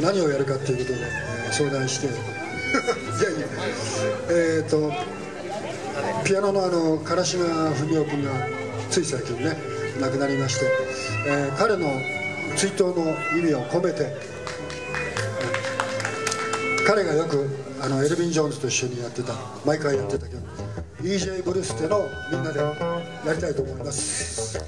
何をやるかということで、えー相談して。いやいやえっ、とピアノのあの唐島文夫君がつい最近ね亡くなりまして、えー彼の追悼の意味を込めて彼がよくあのエルヴィン・ジョーンズと一緒にやってた毎回やってたけど EJ ブルースっていうのみんなでやりたいと思います。